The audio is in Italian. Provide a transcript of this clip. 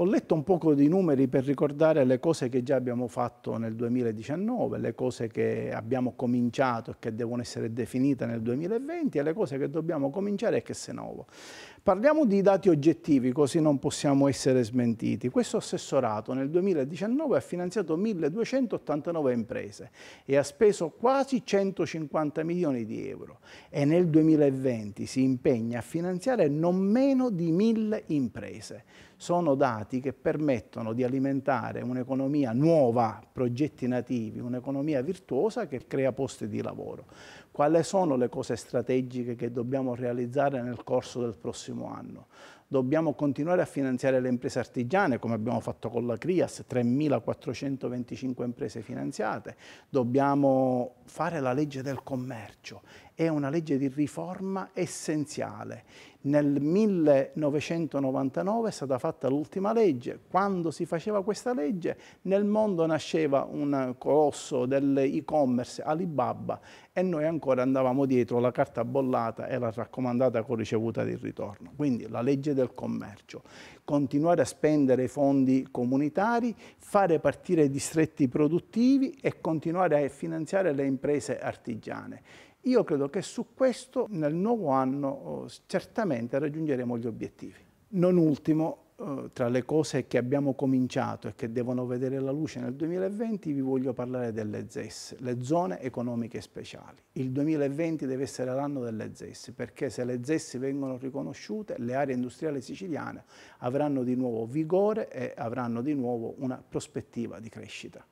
Ho letto un poco di numeri per ricordare le cose che già abbiamo fatto nel 2019, le cose che abbiamo cominciato e che devono essere definite nel 2020 e le cose che dobbiamo cominciare e che se nuovo. Parliamo di dati oggettivi, così non possiamo essere smentiti. Questo assessorato nel 2019 ha finanziato 1.289 imprese e ha speso quasi 150 milioni di euro e nel 2020 si impegna a finanziare non meno di 1.000 imprese sono dati che permettono di alimentare un'economia nuova, progetti nativi, un'economia virtuosa che crea posti di lavoro. Quali sono le cose strategiche che dobbiamo realizzare nel corso del prossimo anno? Dobbiamo continuare a finanziare le imprese artigiane, come abbiamo fatto con la CRIAS, 3.425 imprese finanziate. Dobbiamo fare la legge del commercio. È una legge di riforma essenziale. Nel 1999 è stata fatta l'ultima legge. Quando si faceva questa legge, nel mondo nasceva un colosso dell'e-commerce, Alibaba, e noi ancora andavamo dietro la carta bollata e la raccomandata con ricevuta di ritorno. Quindi la legge del commercio, continuare a spendere fondi comunitari, fare partire distretti produttivi e continuare a finanziare le imprese artigiane. Io credo che su questo nel nuovo anno oh, certamente raggiungeremo gli obiettivi. Non ultimo, eh, tra le cose che abbiamo cominciato e che devono vedere la luce nel 2020 vi voglio parlare delle ZES, le zone economiche speciali. Il 2020 deve essere l'anno delle ZES perché se le ZES vengono riconosciute le aree industriali siciliane avranno di nuovo vigore e avranno di nuovo una prospettiva di crescita.